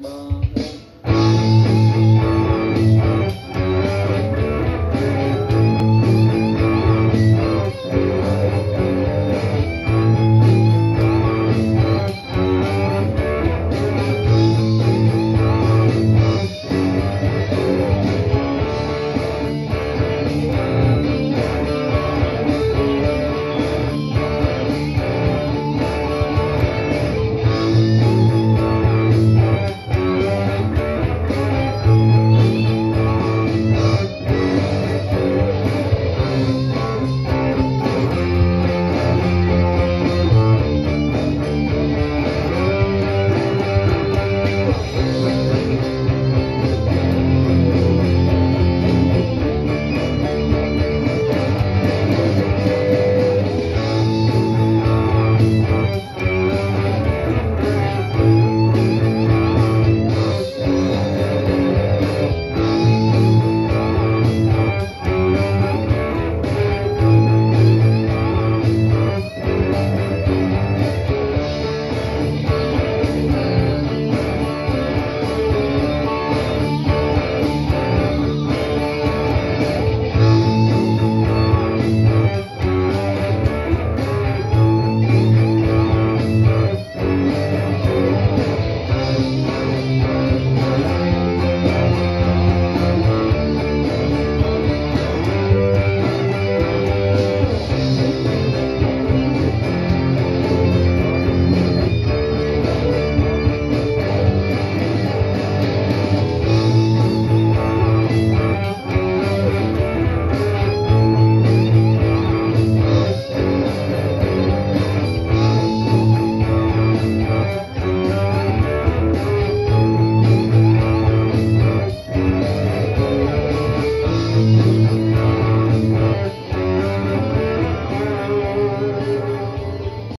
bye